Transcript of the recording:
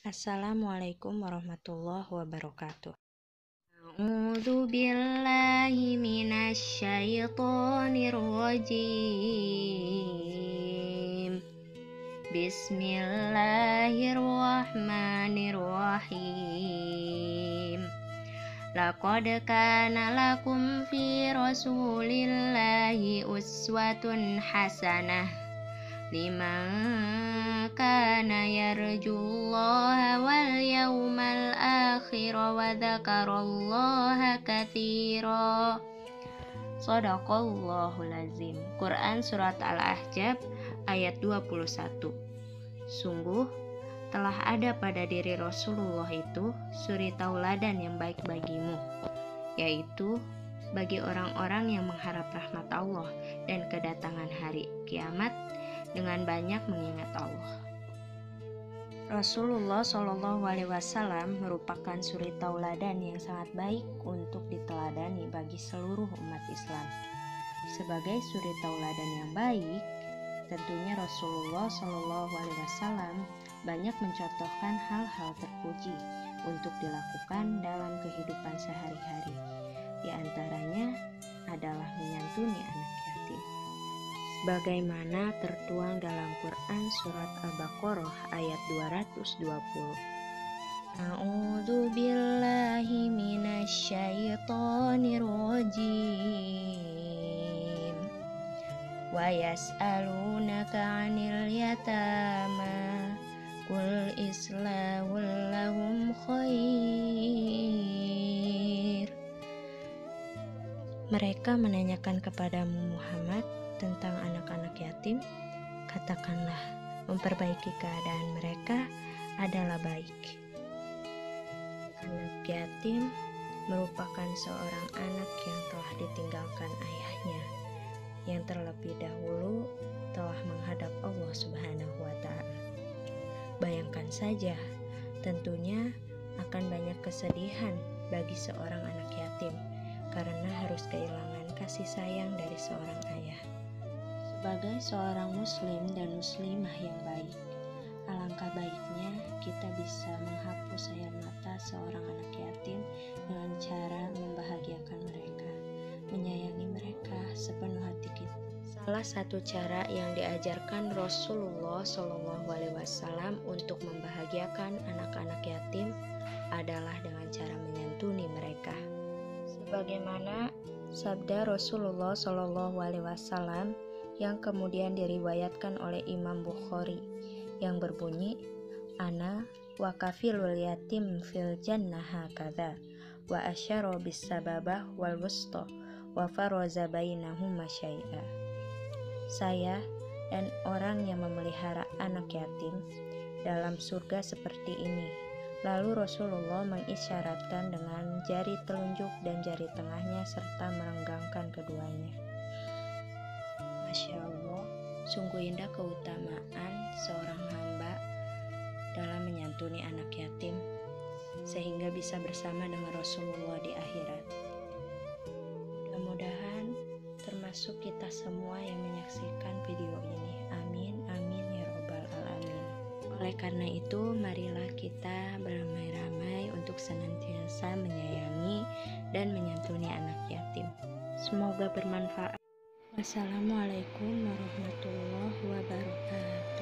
Assalamualaikum warahmatullahi wabarakatuh. A'udzu billahi minasyaitonir rajim. Bismillahirrahmanirrahim. Laqad kana lakum fi rasulillahi uswatun hasanah liman kana yarjullaha akhir wa dzakarallaha katsira. Sadaqallahul azim. Quran surat Al-Ahzab ayat 21. Sungguh telah ada pada diri Rasulullah itu suri tauladan yang baik bagimu, yaitu bagi orang-orang yang mengharap rahmat Allah dan kedatangan hari kiamat dengan banyak mengingat Allah. Rasulullah Shallallahu Alaihi Wasallam merupakan suri tauladan yang sangat baik untuk diteladani bagi seluruh umat Islam. Sebagai suri tauladan yang baik, tentunya Rasulullah Shallallahu Alaihi Wasallam banyak mencontohkan hal-hal terpuji untuk dilakukan dalam kehidupan sehari-hari. Di antaranya adalah menyantuni. Bagaimana tertuang dalam Quran surat Al-Baqarah ayat 220. A'udzu billahi minasyaitonir rajim. Wa yas'alunaka 'anil yatama Qul islahul lahum khair Mereka menanyakan kepadamu Muhammad tentang anak-anak yatim. Katakanlah memperbaiki keadaan mereka adalah baik. Anak yatim merupakan seorang anak yang telah ditinggalkan ayahnya yang terlebih dahulu telah menghadap Allah Subhanahu wa taala. Bayangkan saja, tentunya akan banyak kesedihan bagi seorang anak yatim karena harus kehilangan kasih sayang dari seorang ayah. Sebagai seorang muslim dan muslimah yang baik, alangkah baiknya kita bisa menghapus air mata seorang anak yatim dengan cara membahagiakan mereka, menyayangi mereka sepenuh hati kita. Salah satu cara yang diajarkan Rasulullah Shallallahu Alaihi Wasallam untuk membahagiakan anak-anak yatim Sebagaimana sabda Rasulullah Shallallahu Alaihi Wasallam yang kemudian diriwayatkan oleh Imam Bukhari yang berbunyi, Ana wa kafilul yatim fil jannah hakadha wa asyara bis sababah wal wusta wa faraza bainahuma syai'a saya dan orang yang memelihara anak yatim dalam surga seperti ini. Lalu Rasulullah mengisyaratkan dengan jari telunjuk dan jari tengahnya serta merenggangkan keduanya. Masya Allah, sungguh indah keutamaan seorang hamba dalam menyantuni anak yatim sehingga bisa bersama dengan Rasulullah di akhirat. Mudah-mudahan termasuk kita semua yang menyaksikan video ini. Amin, amin ya robbal alamin. Oleh karena itu, marilah kita beramai-ramai untuk senantiasa menyayangi dan menyantuni anak yatim. Semoga bermanfaat. Wassalamualaikum warahmatullahi wabarakatuh.